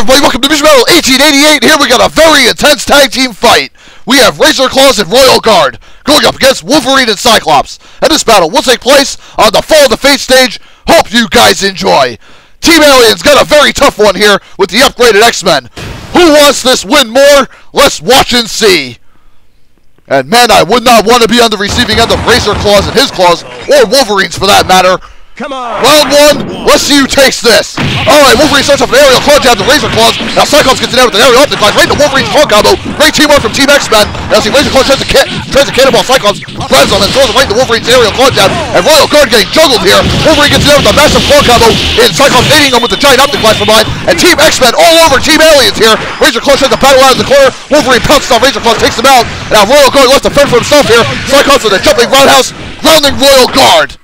everybody, welcome to Mugen Battle 1888. Here we got a very intense tag team fight. We have Razor Claws and Royal Guard going up against Wolverine and Cyclops. And this battle will take place on the Fall of the Fate stage. Hope you guys enjoy. Team Aliens got a very tough one here with the upgraded X-Men. Who wants this win more? Let's watch and see. And man, I would not want to be on the receiving end of Razor Claws and his claws, or Wolverine's for that matter. Come on. Round one, let's see who takes this. All right, Wolverine starts off an aerial claw jab to Razor Claws. Now Cyclops gets it out with an aerial optic claw right into Wolverine's claw combo. Great teamwork from Team X-Men. Now see Razor Claws tries to, ca- tries to cannonball Cyclops, grabs on and throws it right into Wolverine's aerial claw jab. And Royal Guard getting juggled here. Wolverine gets it out with a massive claw combo. And Cyclops hitting him with the giant optic blast from behind. And Team X-Men all over Team Aliens here. Razor Claws tries to battle out of the corner. Wolverine pounces on Razor Claws, takes him out. And now Royal Guard wants to fend for himself here. Cyclops with a jumping roundhouse, grounding Royal Guard.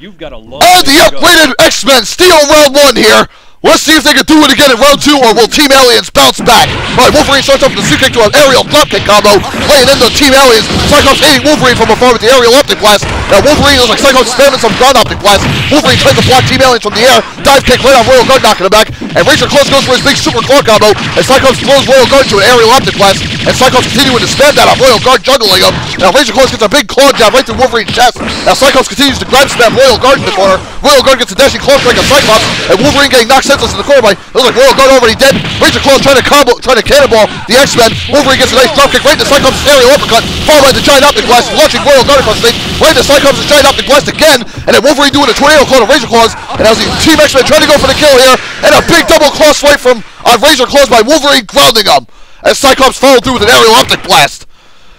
You've got a long And the upgraded X-Men steal round one here. Let's see if they can do it again in round two, or will Team Aliens bounce back? All right, Wolverine starts off with a super kick to an aerial dropkick combo, laying into Team Aliens. Cyclops hitting Wolverine from afar with the aerial optic blast. Now Wolverine looks like Cyclops spamming some ground optic blast. Wolverine tries to block Team Aliens from the air. Dive kick right on Royal Guard, knocking him back. And Razor Claws goes for his big super claw combo. And Cyclops throws Royal Guard to an aerial optic blast. And Cyclops continuing to spam that on Royal Guard, juggling him. Now Razor Claws gets a big claw jab right through Wolverine's chest. Now Cyclops continues to grab spam Royal Guard in the corner. Royal Guard gets a dashing claw strike on Cyclops. And Wolverine getting knocked senseless in the corner by looks like Royal Guard already dead. Razor Claws trying to combo, trying to cannonball the X-Men. Wolverine gets a nice dropkick right into Cyclops' aerial uppercut, followed by the giant optic blast, launching Royal Guard across the stage, right into Cyclops' giant optic blast again, and then Wolverine doing a tornado claw to Razor Claws, and as the Team X-Men trying to go for the kill here, and a big double claw swipe from on Razor Claws by Wolverine grounding him, as Cyclops followed through with an aerial optic blast.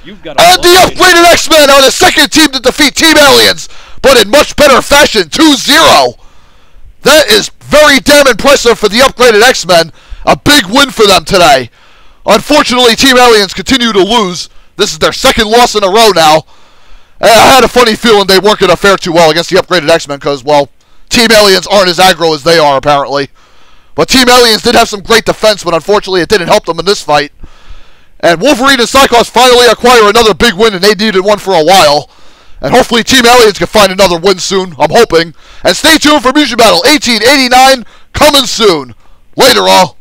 You've got a And the long way to go. upgraded X-Men are the second team to defeat Team Aliens, but in much better fashion, 2-0. That is very damn impressive for the upgraded X-Men. A big win for them today. Unfortunately, Team Aliens continue to lose. This is their second loss in a row now. And I had a funny feeling they weren't going to fare too well against the upgraded X-Men because, well, Team Aliens aren't as aggro as they are, apparently. But Team Aliens did have some great defense, but unfortunately it didn't help them in this fight. And Wolverine and Cyclops finally acquire another big win, and they needed one for a while. And hopefully Team Aliens can find another win soon, I'm hoping. And stay tuned for Mugen Battle 1889, coming soon. Later, all.